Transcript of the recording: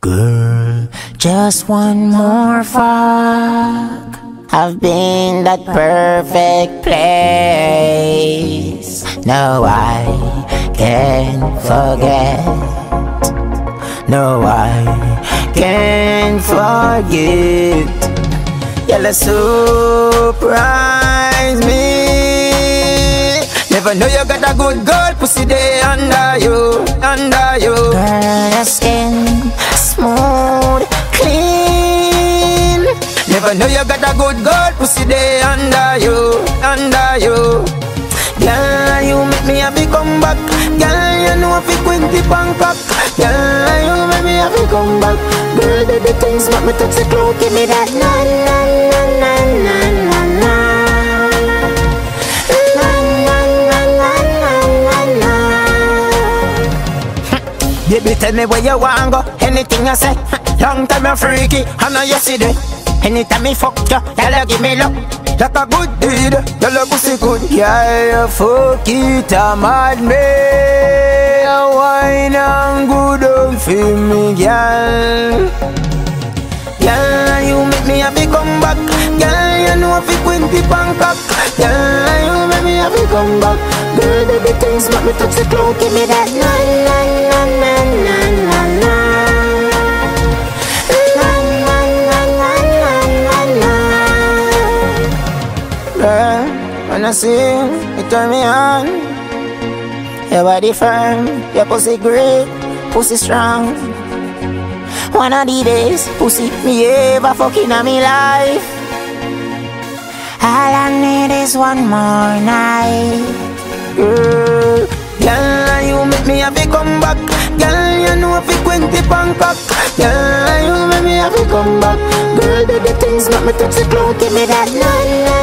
Girl, just one more fuck. I've been that perfect place. No, I can't forget. No, I can't forget. You'll surprise me. Never know you got a good girl, pussy there under you, under you. Never know you got a good girl, pussy there under you, under you. Girl, you make me affi come back. Girl, you know if you quinty Bangkok. Girl, you make me affi come back. Girl, do the things make me touch the cloud, give me that na na na na na na na. Baby, tell me where you want go. Anything I say, long time you freaky, I know you see that. Anytime me fuck girl, you give me love. Like a good deed, your pussy good. Yeah, fuck it, I'm mad me. Wine and good on for me, girl. Girl, you make me affi come back. Girl, you know if you quinty Bangkok. Girl, you make me affi come back. Girl, baby, things make me touch the cloud. Give me that na na na na I see you, turn me on. Your body firm, your pussy great, pussy strong. One of these days, pussy me ever fucking on me life. All I need is one more night. Girl, girl, you make me affi come back. Girl, you know if you quinty Bangkok. Girl, you make me affi come back. Girl, do the things make me touch the cloud. Give me that na